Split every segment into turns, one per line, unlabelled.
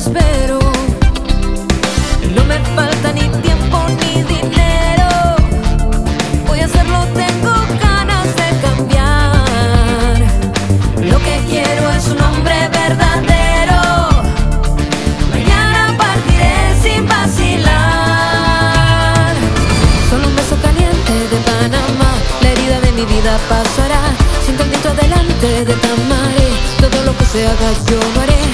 desespero. No me falta ni tiempo ni dinero. Voy a hacerlo, tengo ganas de cambiar. Lo que quiero es un hombre verdadero. Mañana partiré sin vacilar. Solo un beso caliente de Panamá. La herida de mi vida pasará. Sin tantito adelante de Tamaré. Todo lo que se haga yo haré.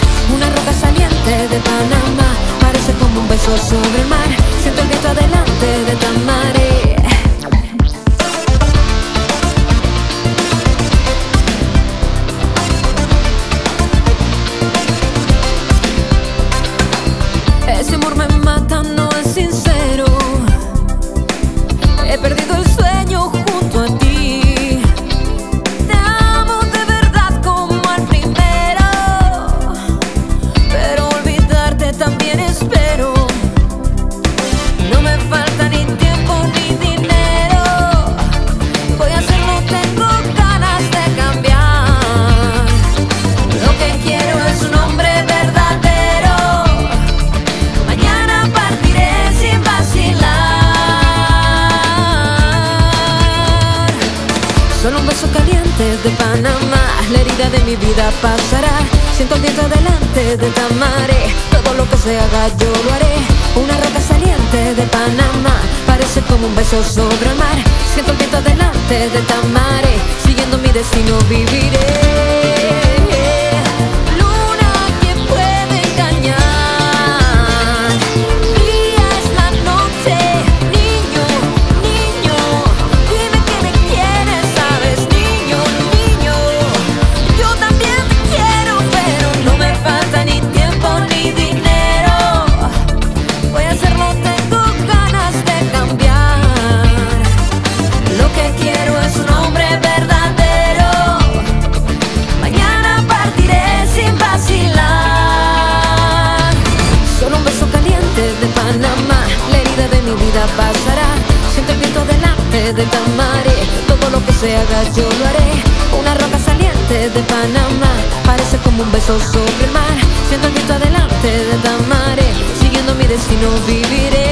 Beso sobre el. De Panamá, la herida de mi vida pasará. Siento el viento delante de Tamaré, todo lo que se haga yo lo haré. Una roca saliente de Panamá, parece como un beso sobre el mar. Siento el viento delante de Tamaré, siguiendo mi destino viviré. Vida pasará. Siento el viento delante de Tamaré, todo lo que se haga yo lo haré. Una roca saliente de Panamá, parece como un beso sobre el mar. Siento el viento adelante de Tamaré, siguiendo mi destino viviré.